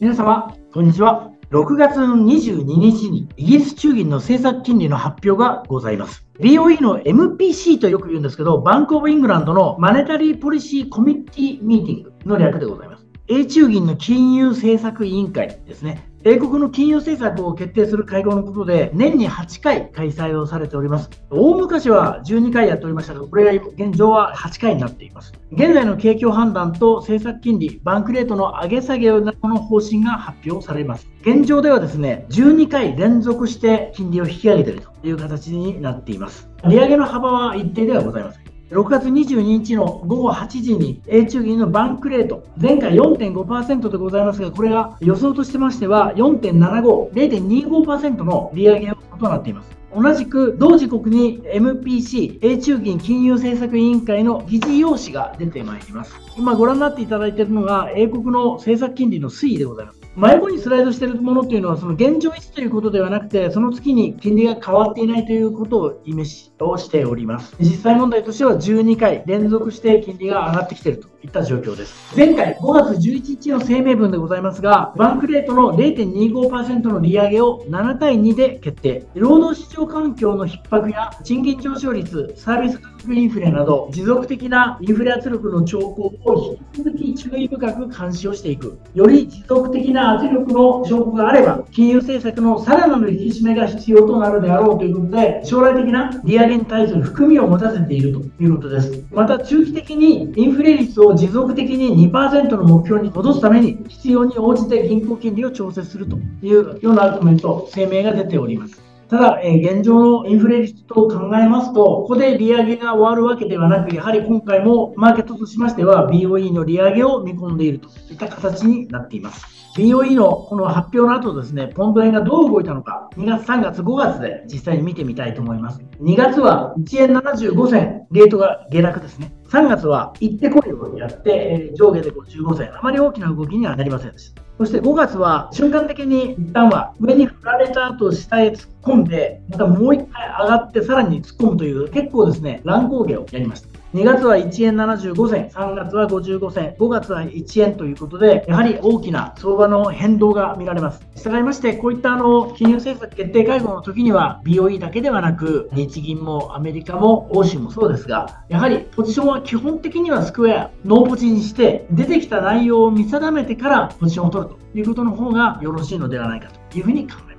皆様、こんにちは。6月22日にイギリス中銀の政策金利の発表がございます。BOE の MPC とよく言うんですけど、バンクオブイングランドのマネタリーポリシーコミッティミーティングの略でございます。A 中銀の金融政策委員会ですね。英国の金融政策を決定する会合のことで、年に8回開催をされております。大昔は12回やっておりましたが、これが現状は8回になっています。現在の景況判断と政策金利、バンクレートの上げ下げなどの方針が発表されます。現状ではですね、12回連続して金利を引き上げているという形になっています。利上げの幅は一定ではございません。6月22日の午後8時に A 中銀のバンクレート、前回4.5%でございますが、これが予想としてましては4.75、0.25%の利上げとなっています。同じく同時刻に MPC、A 中銀金融政策委員会の議事要旨が出てまいります。今ご覧になっていただいているのが英国の政策金利の推移でございます。迷子にスライドしているものというのは、その現状維持ということではなくて、その月に金利が変わっていないということを意味をしております。実際問題としては12回連続して金利が上がってきているといった状況です。前回5月11日の声明文でございますが、バンクレートの0.25%の利上げを7対2で決定。労働市場環境の逼迫や賃金上昇率、サービス価格インフレなど、持続的なインフレ圧力の兆候を引き続き注意深く監視をしていく。より持続的な圧力の証拠があれば、金融政策のさらなる引き締めが必要となるであろうということで、将来的な利上げに対する含みを持たせているということです。また、中期的にインフレ率を持続的に2%の目標に戻すために、必要に応じて銀行金利を調整するというようなコメント、声明が出ております。ただ、え現状のインフレ率と考えますと、ここで利上げが終わるわけではなく、やはり今回もマーケットとしましては、BOE の利上げを見込んでいるといった形になっています。BOE のこの発表の後ですね、ポンド円がどう動いたのか、2月、3月、5月で実際に見てみたいと思います。2月は1円75銭、レートが下落ですね。3月は行ってこいをやって、上下で55銭、あまり大きな動きにはなりませんでした。そして5月は瞬間的に一旦は上に振られた後下へ突っ込んで、またもう一回上がってさらに突っ込むという結構ですね、乱高下をやりました。2月は1円75銭、3月は55銭、5月は1円ということで、やはり大きな相場の変動が見られます。したがいまして、こういったあの金融政策決定会合の時には、BOE だけではなく、日銀もアメリカも欧州もそうですが、やはりポジションは基本的にはスクエア、ノーポジにして、出てきた内容を見定めてからポジションを取るということの方がよろしいのではないかというふうに考えます。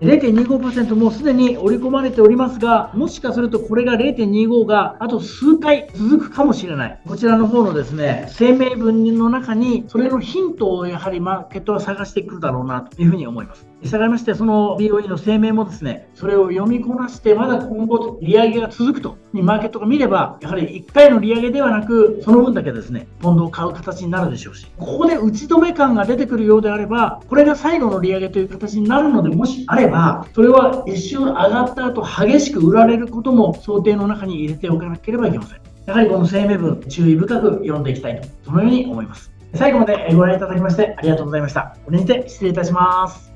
0.25%もうすでに織り込まれておりますが、もしかするとこれが0.25があと数回続くかもしれない。こちらの方のですね、声明文の中にそれのヒントをやはりマーケットは探してくるだろうなというふうに思います。従いまして、その BOE の声明もですね、それを読みこなして、まだ今後利上げが続くと、マーケットが見れば、やはり1回の利上げではなく、その分だけですね、ポンドを買う形になるでしょうし、ここで打ち止め感が出てくるようであれば、これが最後の利上げという形になるので、もしあれば、それは一瞬上がった後、激しく売られることも想定の中に入れておかなければいけません。やはりこの声明文、注意深く読んでいきたいと、そのように思います。最後までご覧いただきましてありがとうございました。これにて失礼いたします。